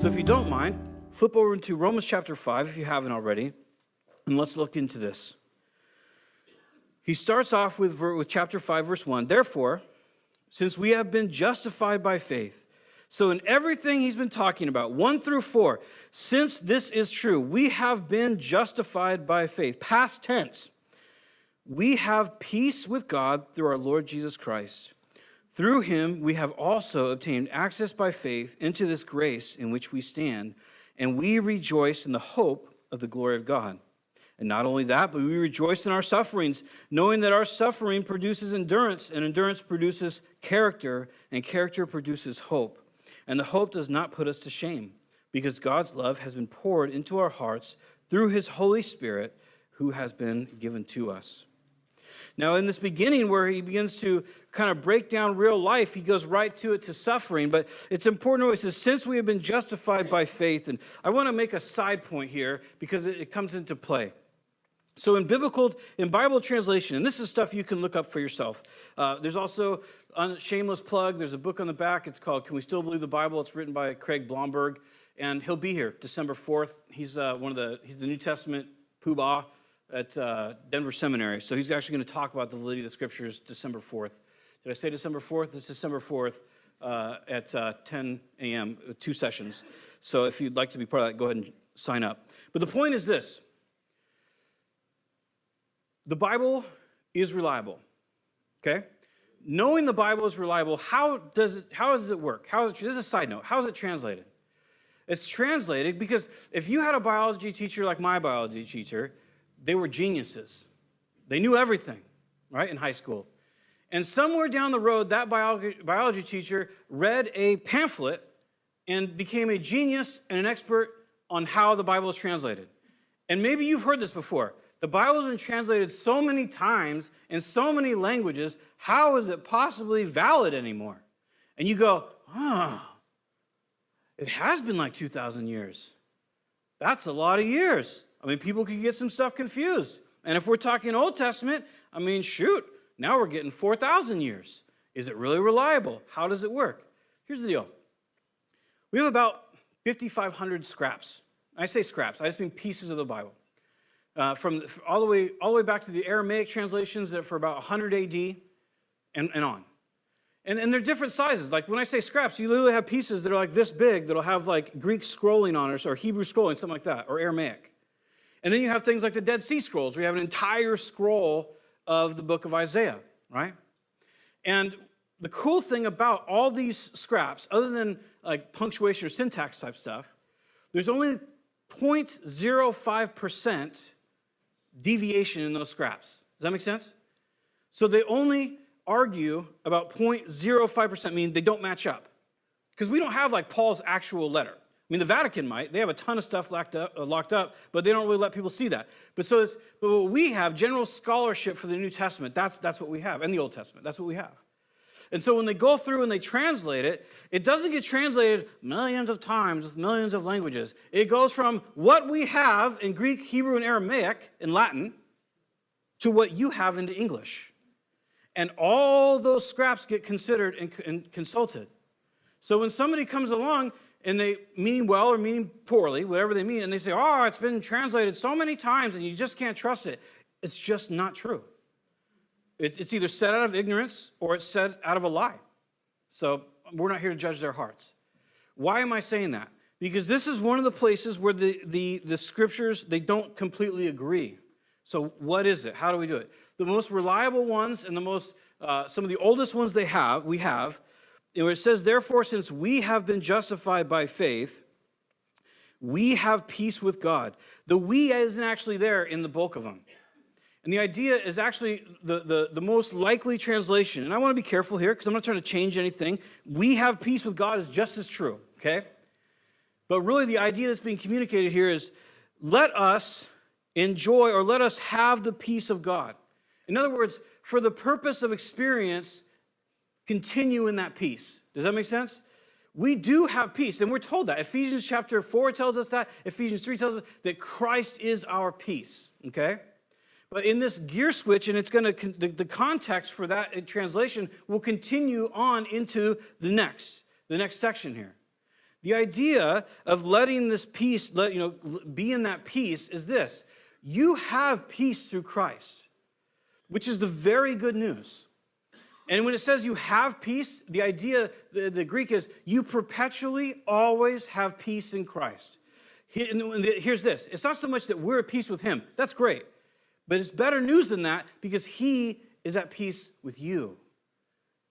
So if you don't mind, flip over into Romans chapter 5 if you haven't already, and let's look into this. He starts off with, with chapter 5, verse 1. Therefore, since we have been justified by faith, so in everything he's been talking about, 1 through 4, since this is true, we have been justified by faith. Past tense. We have peace with God through our Lord Jesus Christ. Through him, we have also obtained access by faith into this grace in which we stand, and we rejoice in the hope of the glory of God. And not only that, but we rejoice in our sufferings, knowing that our suffering produces endurance, and endurance produces character, and character produces hope. And the hope does not put us to shame, because God's love has been poured into our hearts through his Holy Spirit, who has been given to us. Now, in this beginning, where he begins to kind of break down real life, he goes right to it to suffering. But it's important to says, since we have been justified by faith, and I want to make a side point here because it comes into play. So in biblical, in Bible translation, and this is stuff you can look up for yourself. Uh, there's also a shameless plug. There's a book on the back. It's called "Can We Still Believe the Bible?" It's written by Craig Blomberg, and he'll be here December 4th. He's uh, one of the he's the New Testament poobah at uh, Denver Seminary. So he's actually going to talk about the validity of the scriptures December 4th. Did I say December 4th? It's December 4th uh, at uh, 10 a.m., two sessions. So if you'd like to be part of that, go ahead and sign up. But the point is this the Bible is reliable, okay? Knowing the Bible is reliable, how does it, how does it work? How is it, this is a side note. How is it translated? It's translated because if you had a biology teacher like my biology teacher, they were geniuses. They knew everything, right, in high school. And somewhere down the road, that biology, teacher read a pamphlet and became a genius and an expert on how the Bible is translated. And maybe you've heard this before. The Bible has been translated so many times in so many languages. How is it possibly valid anymore? And you go, ah, oh, it has been like 2,000 years. That's a lot of years. I mean, people could get some stuff confused. And if we're talking Old Testament, I mean, shoot, now we're getting 4,000 years. Is it really reliable? How does it work? Here's the deal we have about 5,500 scraps. I say scraps, I just mean pieces of the Bible. Uh, from all the, way, all the way back to the Aramaic translations that are for about 100 AD and, and on. And, and they're different sizes. Like when I say scraps, you literally have pieces that are like this big that'll have like Greek scrolling on it or Hebrew scrolling, something like that, or Aramaic. And then you have things like the Dead Sea Scrolls, where you have an entire scroll of the book of Isaiah, right? And the cool thing about all these scraps, other than like punctuation or syntax type stuff, there's only 0.05% deviation in those scraps. Does that make sense? So they only argue about 0.05%, meaning they don't match up. Because we don't have like Paul's actual letter. I mean, the Vatican might. They have a ton of stuff locked up, uh, locked up but they don't really let people see that. But so, but what we have, general scholarship for the New Testament, that's, that's what we have, and the Old Testament, that's what we have. And so when they go through and they translate it, it doesn't get translated millions of times with millions of languages. It goes from what we have in Greek, Hebrew, and Aramaic, in Latin, to what you have into English. And all those scraps get considered and, and consulted. So when somebody comes along and they mean well or mean poorly, whatever they mean, and they say, oh, it's been translated so many times and you just can't trust it. It's just not true. It's either said out of ignorance or it's said out of a lie. So we're not here to judge their hearts. Why am I saying that? Because this is one of the places where the, the, the scriptures, they don't completely agree. So what is it? How do we do it? The most reliable ones and the most, uh, some of the oldest ones they have, we have, where it says, Therefore, since we have been justified by faith, we have peace with God. The we isn't actually there in the bulk of them. And the idea is actually the, the, the most likely translation. And I want to be careful here because I'm not trying to change anything. We have peace with God is just as true, okay? But really, the idea that's being communicated here is let us enjoy or let us have the peace of God. In other words, for the purpose of experience, continue in that peace. Does that make sense? We do have peace, and we're told that. Ephesians chapter 4 tells us that. Ephesians 3 tells us that Christ is our peace, okay? But in this gear switch, and it's going to, the, the context for that translation will continue on into the next, the next section here. The idea of letting this peace, let, you know, be in that peace is this. You have peace through Christ, which is the very good news. And when it says you have peace, the idea, the, the Greek is you perpetually always have peace in Christ. Here's this it's not so much that we're at peace with Him, that's great. But it's better news than that because He is at peace with you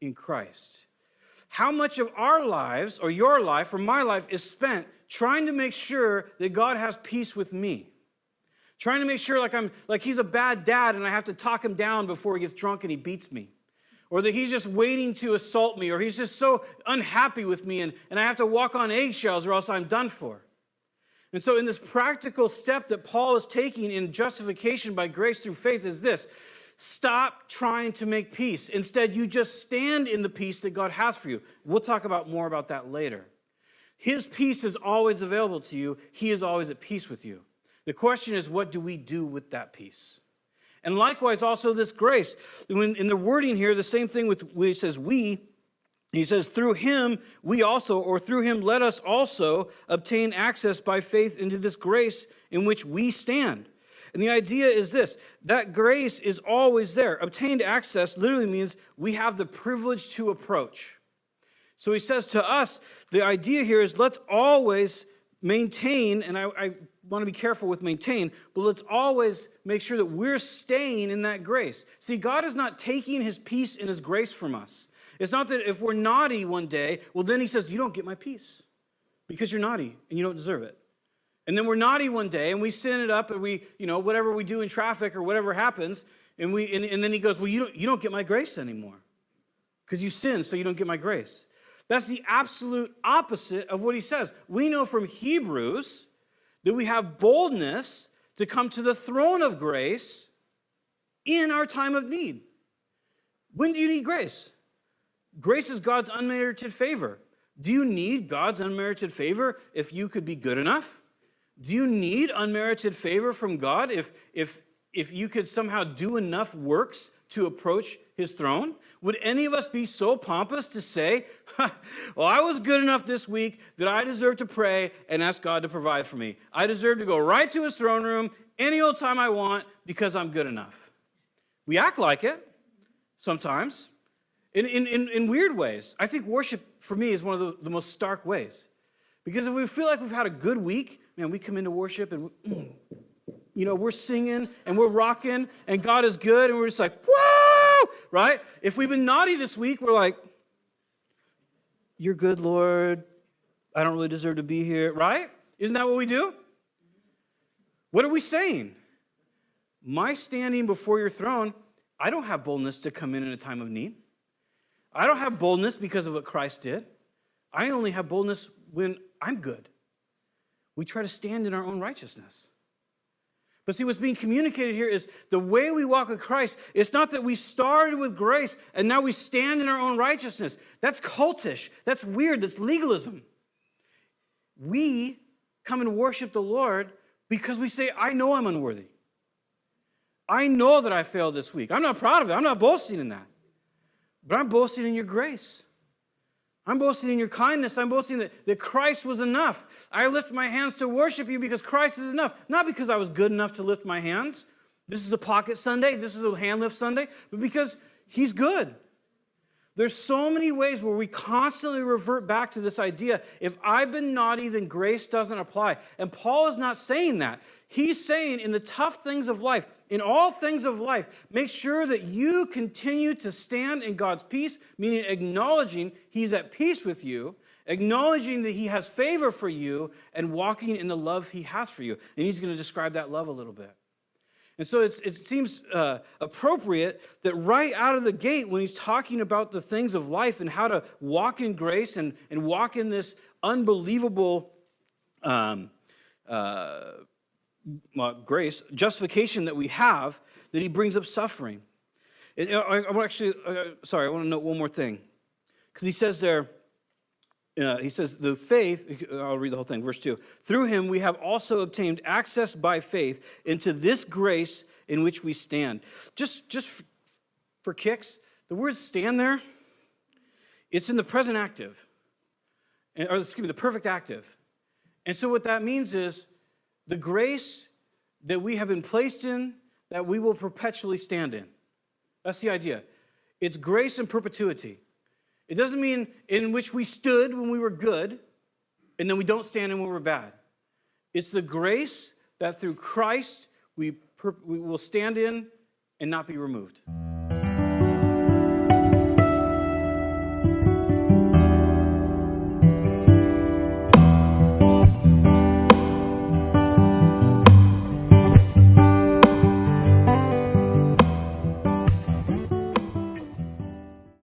in Christ. How much of our lives, or your life, or my life, is spent trying to make sure that God has peace with me? Trying to make sure like I'm like he's a bad dad and I have to talk him down before he gets drunk and he beats me. Or that he's just waiting to assault me, or he's just so unhappy with me and, and I have to walk on eggshells or else I'm done for. And so, in this practical step that Paul is taking in justification by grace through faith, is this Stop trying to make peace. Instead, you just stand in the peace that God has for you. We'll talk about more about that later. His peace is always available to you. He is always at peace with you. The question is, what do we do with that peace? And likewise, also this grace. When, in the wording here, the same thing with when he says we, he says, through him we also, or through him let us also obtain access by faith into this grace in which we stand. And the idea is this that grace is always there. Obtained access literally means we have the privilege to approach. So he says to us, the idea here is let's always maintain, and I, I want to be careful with maintain, but let's always make sure that we're staying in that grace. See, God is not taking his peace and his grace from us. It's not that if we're naughty one day, well, then he says, You don't get my peace because you're naughty and you don't deserve it. And then we're naughty one day and we sin it up and we, you know, whatever we do in traffic or whatever happens, and we and, and then he goes, Well, you don't, you don't get my grace anymore. Because you sin, so you don't get my grace. That's the absolute opposite of what he says. We know from Hebrews that we have boldness to come to the throne of grace in our time of need. When do you need grace? Grace is God's unmerited favor. Do you need God's unmerited favor if you could be good enough? Do you need unmerited favor from God if, if, if you could somehow do enough works to approach his throne? Would any of us be so pompous to say, Well, I was good enough this week that I deserve to pray and ask God to provide for me? I deserve to go right to his throne room any old time I want because I'm good enough. We act like it sometimes in, in, in, in weird ways. I think worship for me is one of the, the most stark ways. Because if we feel like we've had a good week, man, we come into worship and, you know, we're singing and we're rocking and God is good and we're just like, whoa, right? If we've been naughty this week, we're like, you're good, Lord. I don't really deserve to be here, right? Isn't that what we do? What are we saying? My standing before your throne, I don't have boldness to come in in a time of need. I don't have boldness because of what Christ did. I only have boldness when I'm good. We try to stand in our own righteousness. But see, what's being communicated here is the way we walk with Christ, it's not that we started with grace and now we stand in our own righteousness. That's cultish. That's weird. That's legalism. We come and worship the Lord because we say, I know I'm unworthy. I know that I failed this week. I'm not proud of it. I'm not boasting in that. But I'm boasting in your grace. I'm boasting in your kindness. I'm boasting that, that Christ was enough. I lift my hands to worship you because Christ is enough. Not because I was good enough to lift my hands. This is a pocket Sunday. This is a hand lift Sunday. But because He's good. There's so many ways where we constantly revert back to this idea if I've been naughty, then grace doesn't apply. And Paul is not saying that. He's saying in the tough things of life, in all things of life, make sure that you continue to stand in God's peace, meaning acknowledging He's at peace with you, acknowledging that He has favor for you, and walking in the love He has for you. And He's going to describe that love a little bit. And so it seems uh, appropriate that right out of the gate, when he's talking about the things of life and how to walk in grace and, and walk in this unbelievable um, uh, grace, justification that we have, that he brings up suffering. I, I, actually, uh, sorry, I want to note one more thing. Because he says there, uh, he says, the faith, I'll read the whole thing, verse 2. Through him we have also obtained access by faith into this grace in which we stand. Just, just for kicks, the word stand there, it's in the present active. or excuse me, the perfect active. And so what that means is the grace that we have been placed in that we will perpetually stand in. That's the idea. It's grace and perpetuity. It doesn't mean in which we stood when we were good and then we don't stand in when we're bad. It's the grace that through Christ we, we will stand in and not be removed.